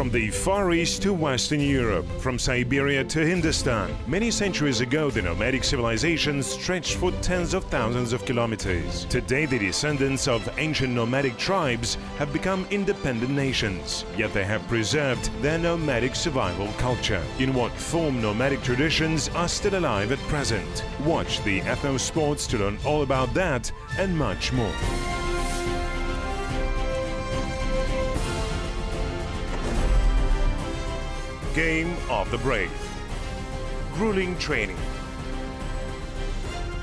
From the Far East to Western Europe, from Siberia to Hindustan, many centuries ago the nomadic civilization stretched for tens of thousands of kilometers. Today the descendants of ancient nomadic tribes have become independent nations, yet they have preserved their nomadic survival culture. In what form nomadic traditions are still alive at present? Watch the Ethno Sports to learn all about that and much more. Game of the Brave. Grueling training.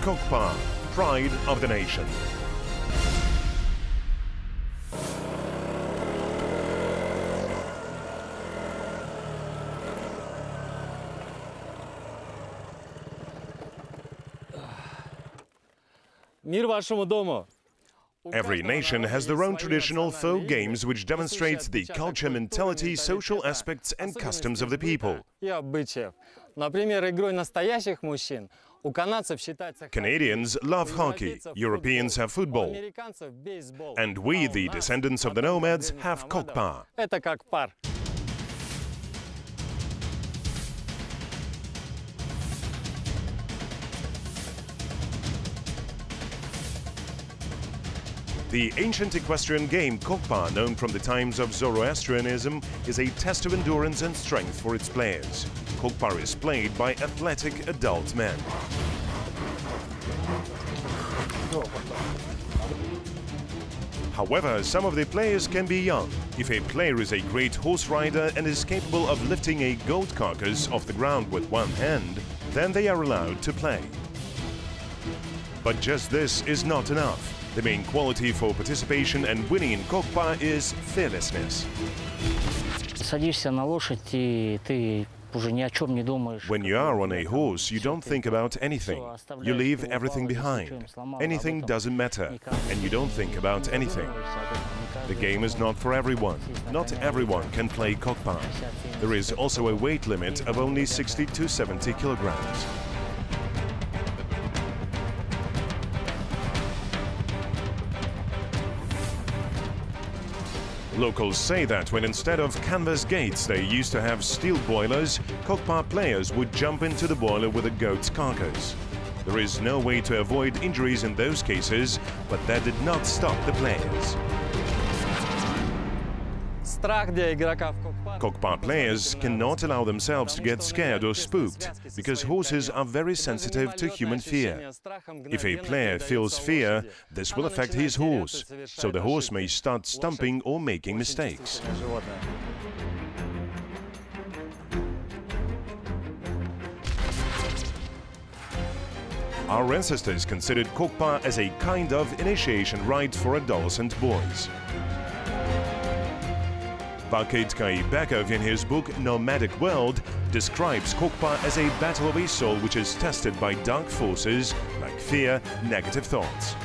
Kokpa, pride of the nation. Мир вашему дому! Every nation has their own traditional folk games which demonstrates the culture, mentality, social aspects and customs of the people. Canadians love hockey, Europeans have football, and we, the descendants of the nomads, have kokpa. The ancient equestrian game kokpa, known from the times of Zoroastrianism, is a test of endurance and strength for its players. Kokpa is played by athletic adult men. However, some of the players can be young. If a player is a great horse rider and is capable of lifting a goat carcass off the ground with one hand, then they are allowed to play. But just this is not enough. The main quality for participation and winning in Kokpa is fearlessness. When you are on a horse, you don't think about anything. You leave everything behind. Anything doesn't matter, and you don't think about anything. The game is not for everyone. Not everyone can play kokpar. There is also a weight limit of only 60 to 70 kilograms. Locals say that when instead of canvas gates they used to have steel boilers, Kokpa players would jump into the boiler with a goat's carcass. There is no way to avoid injuries in those cases, but that did not stop the players. Kokpar players cannot allow themselves to get scared or spooked, because horses are very sensitive to human fear. If a player feels fear, this will affect his horse, so the horse may start stumping or making mistakes. Our ancestors considered Kokpa as a kind of initiation rite for adolescent boys. Bakit Kaibekov in his book Nomadic World describes Kokpa as a battle of a soul which is tested by dark forces like fear, negative thoughts.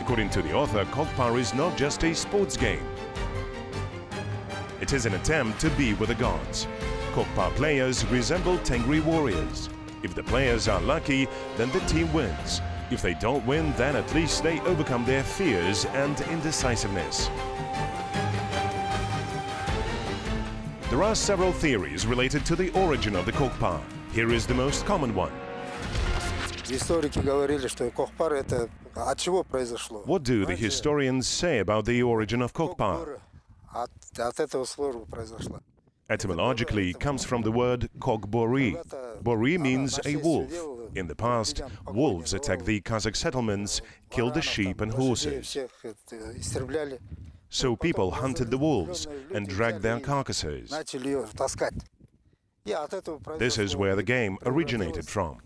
According to the author, Kokpa is not just a sports game. It is an attempt to be with the gods. Kokpa players resemble Tengri warriors. If the players are lucky, then the team wins. If they don't win, then at least they overcome their fears and indecisiveness. There are several theories related to the origin of the kokpa. Here is the most common one. What do the historians say about the origin of kokpa? Etymologically comes from the word kogbori. Bori means a wolf. In the past, wolves attacked the Kazakh settlements, killed the sheep and horses. So people hunted the wolves and dragged their carcasses. This is where the game originated from.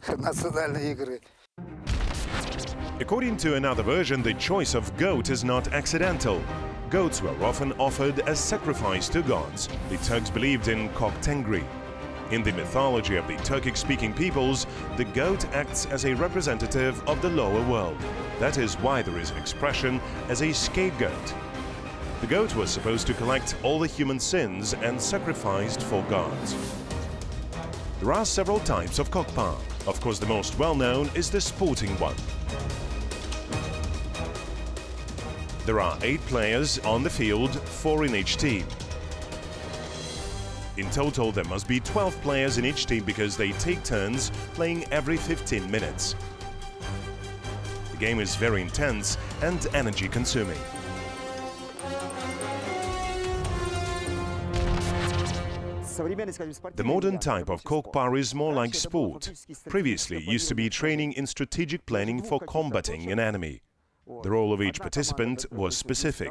According to another version, the choice of goat is not accidental. Goats were often offered as sacrifice to gods. The Turks believed in Koktengri. In the mythology of the Turkic-speaking peoples, the goat acts as a representative of the lower world. That is why there is an expression as a scapegoat. The goat was supposed to collect all the human sins and sacrificed for gods. There are several types of kokpa. Of course, the most well-known is the sporting one. There are eight players on the field, four in each team. In total, there must be 12 players in each team because they take turns playing every 15 minutes. The game is very intense and energy The modern type of kokpar is more like sport. Previously, it used to be training in strategic planning for combating an enemy. The role of each participant was specific.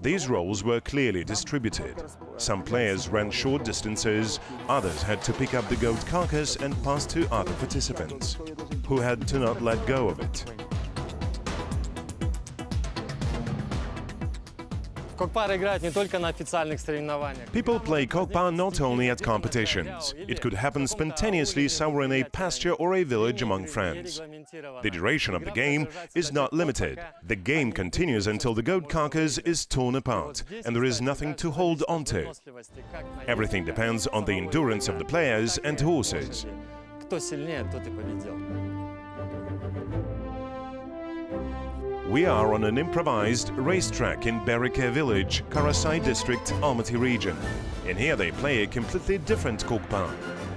These roles were clearly distributed. Some players ran short distances, others had to pick up the goat carcass and pass to other participants, who had to not let go of it. People play kokpa not only at competitions. It could happen spontaneously somewhere in a pasture or a village among friends. The duration of the game is not limited. The game continues until the goat carcass is torn apart and there is nothing to hold onto. Everything depends on the endurance of the players and horses. We are on an improvised racetrack in Berike village, Karasai district, Almaty region. In here they play a completely different kokpa.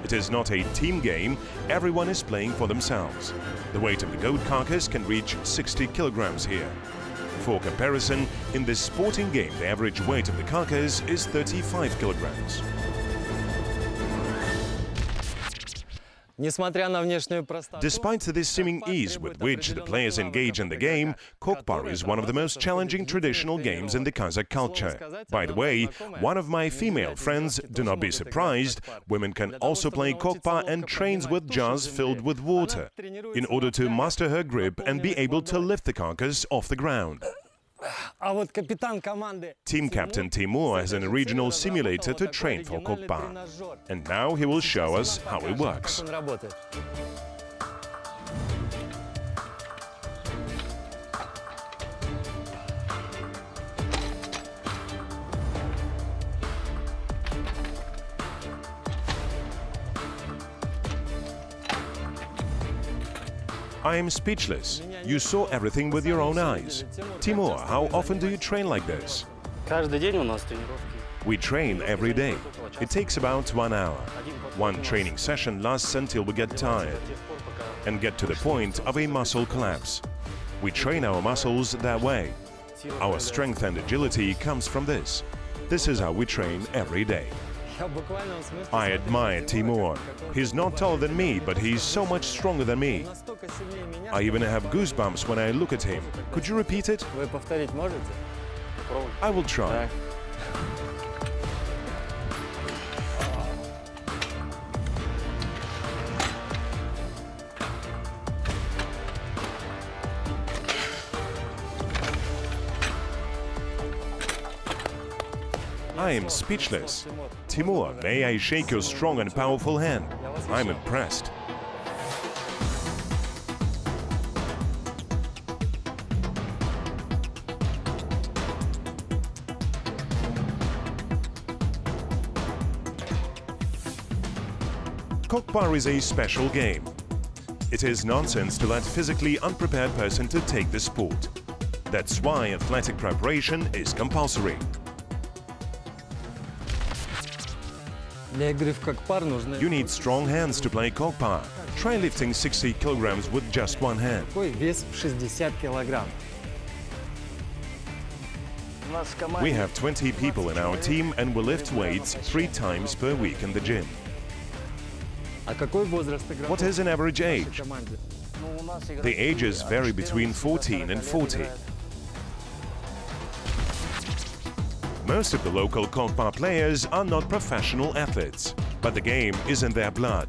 It is not a team game, everyone is playing for themselves. The weight of the goat carcass can reach 60 kilograms here. For comparison, in this sporting game the average weight of the carcass is 35 kilograms. Despite the seeming ease with which the players engage in the game, Kokpar is one of the most challenging traditional games in the Kazakh culture. By the way, one of my female friends, do not be surprised, women can also play Kokpar and trains with jars filled with water in order to master her grip and be able to lift the carcass off the ground. Team captain Timur has an original simulator to train for Kokpa. And now he will show us how it works. I'm speechless. You saw everything with your own eyes. Timur, how often do you train like this? We train every day. It takes about one hour. One training session lasts until we get tired and get to the point of a muscle collapse. We train our muscles that way. Our strength and agility comes from this. This is how we train every day. I admire Timur. He's not taller than me, but he's so much stronger than me. I even have goosebumps when I look at him. Could you repeat it? I will try. I am speechless. Timur, may I shake your strong and powerful hand? I'm impressed. Kokpar is a special game. It is nonsense to let physically unprepared person to take the sport. That's why athletic preparation is compulsory. You need strong hands to play kokpa. Try lifting 60 kilograms with just one hand. We have 20 people in our team and we lift weights three times per week in the gym. What is an average age? The ages vary between 14 and 40. Most of the local Kokpa players are not professional athletes, but the game is in their blood.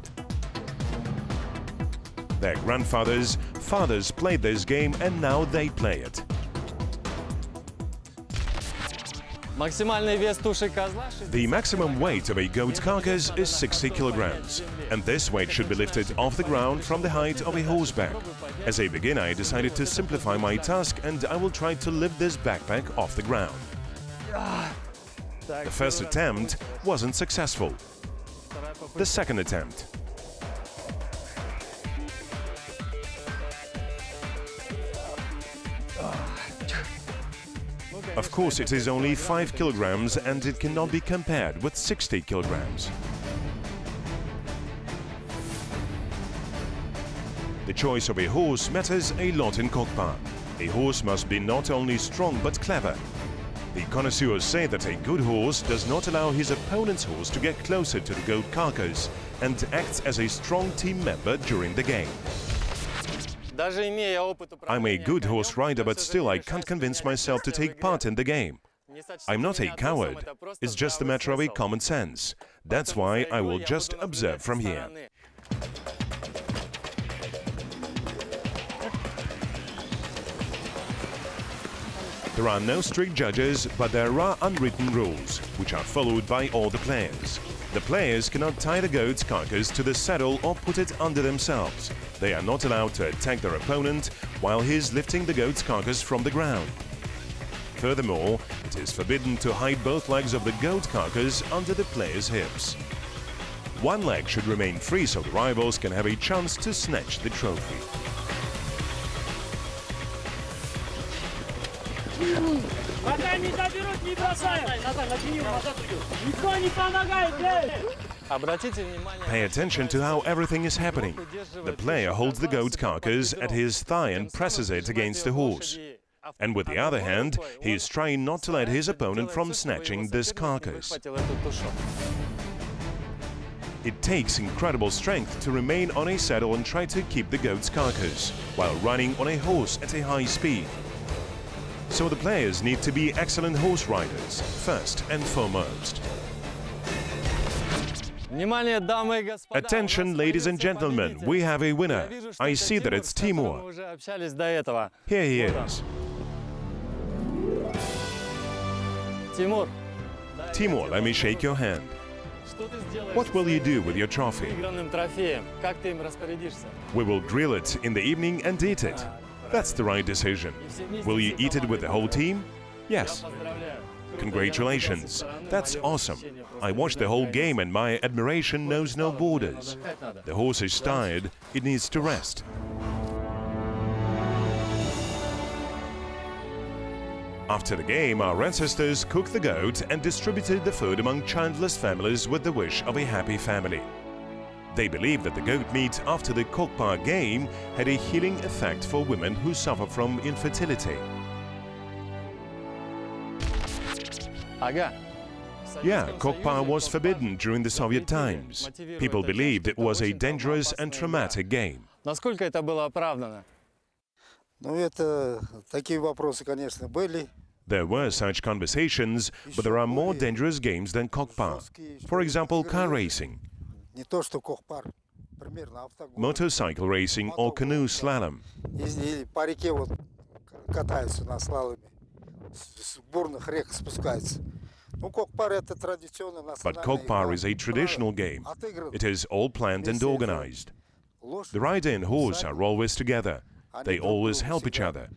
Their grandfathers, fathers played this game and now they play it. The maximum weight of a goat's carcass is 60 kilograms, and this weight should be lifted off the ground from the height of a horseback. As a beginner, I decided to simplify my task and I will try to lift this backpack off the ground. The first attempt wasn't successful. The second attempt. Of course, it is only 5 kilograms and it cannot be compared with 60 kilograms. The choice of a horse matters a lot in Kokpa. A horse must be not only strong but clever, the connoisseurs say that a good horse does not allow his opponent's horse to get closer to the goat carcass and acts as a strong team member during the game. I'm a good horse rider, but still I can't convince myself to take part in the game. I'm not a coward, it's just a matter of a common sense. That's why I will just observe from here. There are no strict judges, but there are unwritten rules, which are followed by all the players. The players cannot tie the goat's carcass to the saddle or put it under themselves. They are not allowed to attack their opponent while he is lifting the goat's carcass from the ground. Furthermore, it is forbidden to hide both legs of the goat carcass under the player's hips. One leg should remain free so the rivals can have a chance to snatch the trophy. Пока не заберут, не бросаем. Никто не помогает, эй! Обратите внимание, Pay attention to how everything is happening. The player holds the goat's carcass at his thigh and presses it against the horse. And with the other hand, he is trying not to let his opponent from snatching this carcass. It takes incredible strength to remain on a saddle and try to keep the goat's carcass, while running on a horse at a high speed. So the players need to be excellent horse riders, first and foremost. Attention, ladies and gentlemen, we have a winner. I see that it's Timur. Here he is. Timur. Timur, let me shake your hand. What will you do with your trophy? We will grill it in the evening and eat it. That's the right decision. Will you eat it with the whole team? Yes. Congratulations. That's awesome. I watched the whole game and my admiration knows no borders. The horse is tired, it needs to rest. After the game, our ancestors cooked the goat and distributed the food among childless families with the wish of a happy family. They believe that the goat meat after the Kokpa game had a healing effect for women who suffer from infertility. Yeah, kokpa was forbidden during the Soviet times. People believed it was a dangerous and traumatic game. There were such conversations, but there are more dangerous games than kokpa. For example, car racing motorcycle racing or canoe slalom. But kokpar is a traditional game. It is all planned and organized. The rider and horse are always together. They always help each other.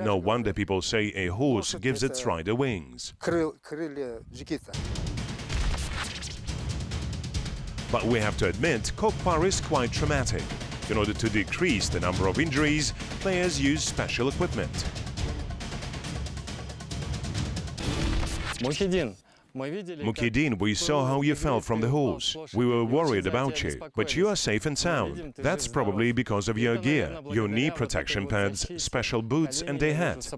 No wonder people say a horse gives its rider wings. But we have to admit, Kokpa is quite traumatic. In order to decrease the number of injuries, players use special equipment. Mukidin, we saw how you fell from the horse. We were worried about you, but you are safe and sound. That's probably because of your gear, your knee protection pads, special boots and a hat.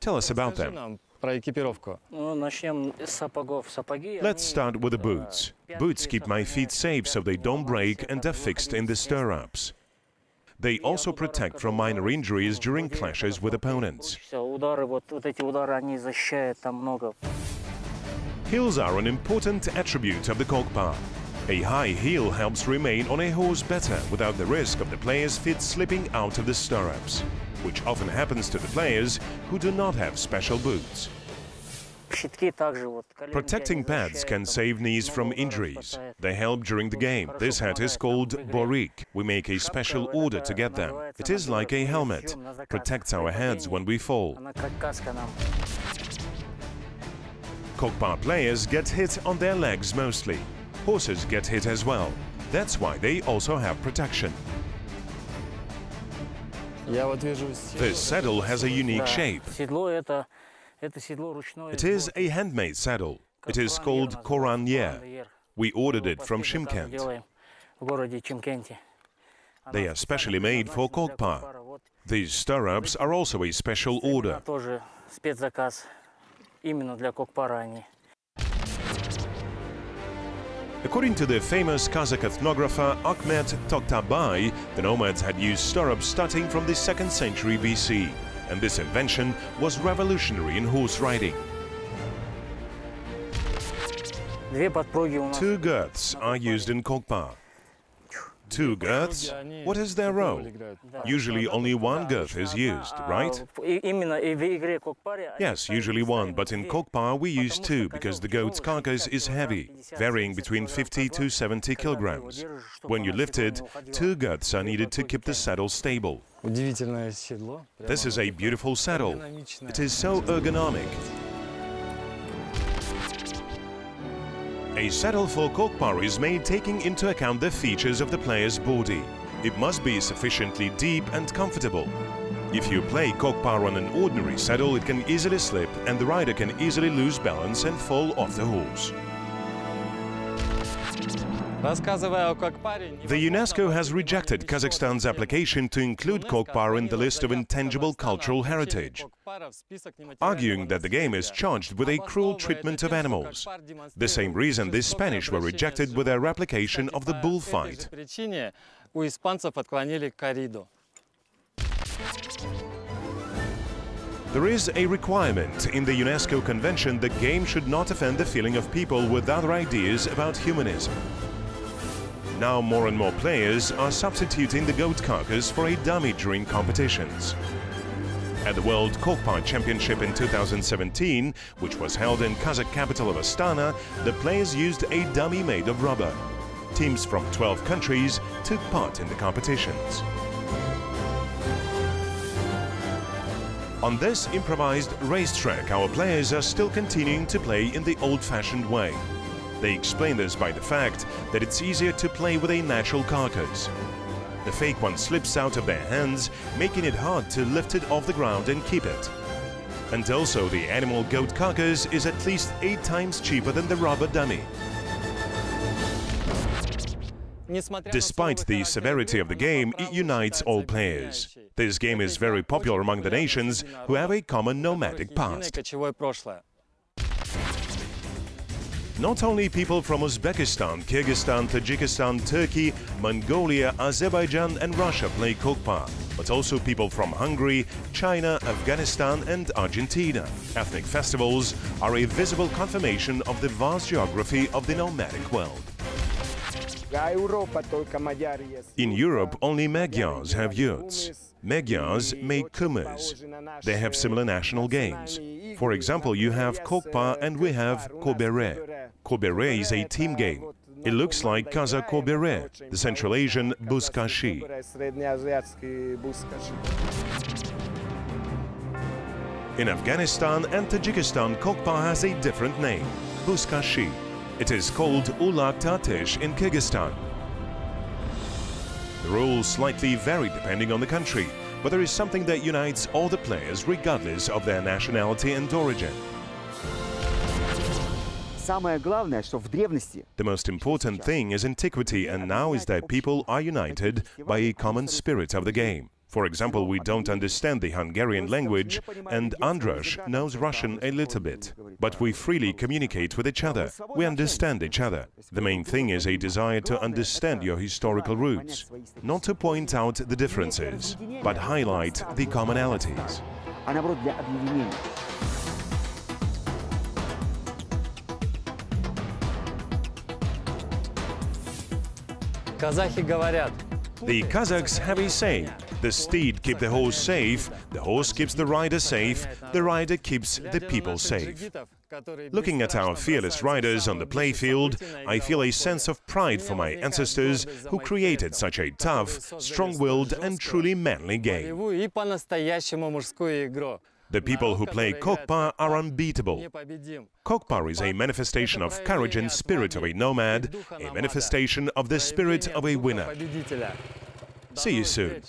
Tell us about them нам про экипировку. Ну, начнем с сапогов. Сапоги, Let's они, start with the э, boots. пятки Boots keep my feet safe so they don't break сохраняют and are fixed in the stirrups. They also protect from minor injuries during clashes with opponents. Всё, удары, вот, вот эти удары, они защищают там много. Heels are an important attribute of the Kokpa. A high heel helps remain on a horse better without the risk of the player's feet slipping out of the stirrups, which often happens to the players who do not have special boots. Protecting pads can save knees from injuries. They help during the game. This hat is called borik. We make a special order to get them. It is like a helmet. Protects our heads when we fall. Kokpa players get hit on their legs mostly. Horses get hit as well. That's why they also have protection. This saddle has a unique shape. It is a handmade saddle. It is called Koranier. We ordered it from Shimkent. They are specially made for Kogpa. These stirrups are also a special order. According to the famous Kazakh ethnographer Akhmet Toktabay, the nomads had used stirrups starting from the 2nd century BC, and this invention was revolutionary in horse riding. Two girths are used in Kokpa. Two girths? What is their role? Usually only one girth is used, right? Yes, usually one, but in Kokpa we use two because the goat's carcass is heavy, varying between 50 to 70 kilograms. When you lift it, two girths are needed to keep the saddle stable. This is a beautiful saddle. It is so ergonomic. A saddle for Kokpar is made taking into account the features of the player's body. It must be sufficiently deep and comfortable. If you play Kokpar on an ordinary saddle, it can easily slip and the rider can easily lose balance and fall off the horse. The UNESCO has rejected Kazakhstan's application to include Kokpar in the list of intangible cultural heritage, arguing that the game is charged with a cruel treatment of animals. The same reason the Spanish were rejected with their application of the bullfight. There is a requirement in the UNESCO Convention that game should not offend the feeling of people with other ideas about humanism. Now more and more players are substituting the goat carcass for a dummy during competitions. At the World Kokpar Championship in 2017, which was held in Kazakh capital of Astana, the players used a dummy made of rubber. Teams from 12 countries took part in the competitions. On this improvised racetrack, our players are still continuing to play in the old-fashioned way. They explain this by the fact that it's easier to play with a natural carcass. The fake one slips out of their hands, making it hard to lift it off the ground and keep it. And also, the animal goat carcass is at least eight times cheaper than the rubber dummy. Despite the severity of the game, it unites all players. This game is very popular among the nations who have a common nomadic past. Not only people from Uzbekistan, Kyrgyzstan, Tajikistan, Turkey, Mongolia, Azerbaijan and Russia play Kokpa, but also people from Hungary, China, Afghanistan and Argentina. Ethnic festivals are a visible confirmation of the vast geography of the nomadic world. In Europe, only Magyars have yurts. Magyars make kumas. They have similar national games. For example, you have Kokpa and we have Kobere. Kobere is a team game. It looks like Kazakh Kobere, the Central Asian Buzkashi. In Afghanistan and Tajikistan, Kokpa has a different name, Buzkashi. It is called Ulak Tartysh in Kyrgyzstan. The rules slightly vary depending on the country, but there is something that unites all the players regardless of their nationality and origin. The most important thing is antiquity, and now is that people are united by a common spirit of the game. For example, we don't understand the Hungarian language and Andras knows Russian a little bit. But we freely communicate with each other. We understand each other. The main thing is a desire to understand your historical roots. Not to point out the differences, but highlight the commonalities. а наоборот для объединения. Казахи говорят, the Kazakhs have a saying, the steed keeps the horse safe, the horse keeps the rider safe, the rider keeps the people safe. Looking at our fearless riders on the playfield, I feel a sense of pride for my ancestors who created such a tough, strong-willed and truly manly game. The people who play kokpa are unbeatable. Kokpa is a manifestation of courage and spirit of a nomad, a manifestation of the spirit of a winner. See you soon.